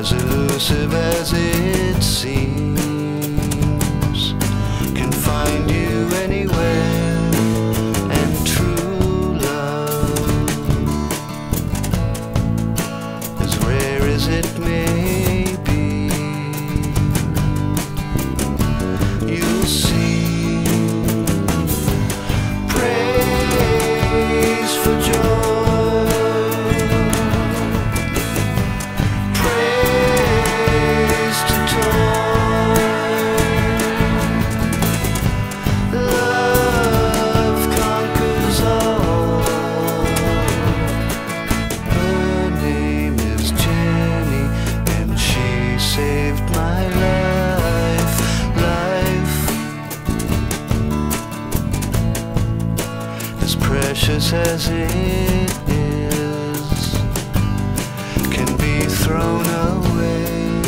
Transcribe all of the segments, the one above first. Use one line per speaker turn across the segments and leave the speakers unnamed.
As elusive as it seems. Precious as it is, can be thrown away.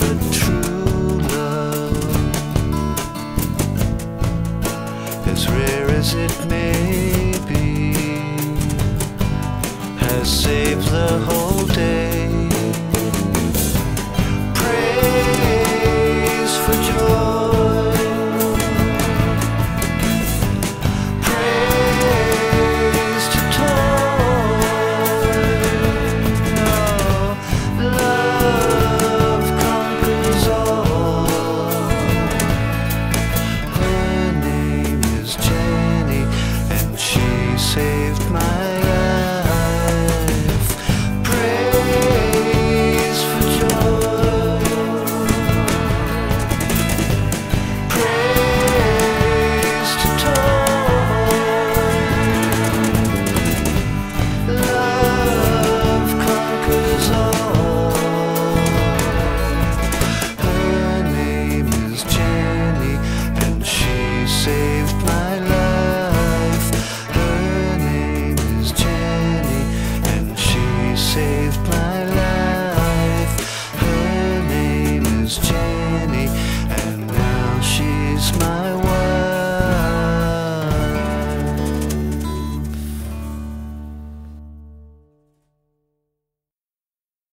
But true love, as rare as it may be, has saved the whole climb.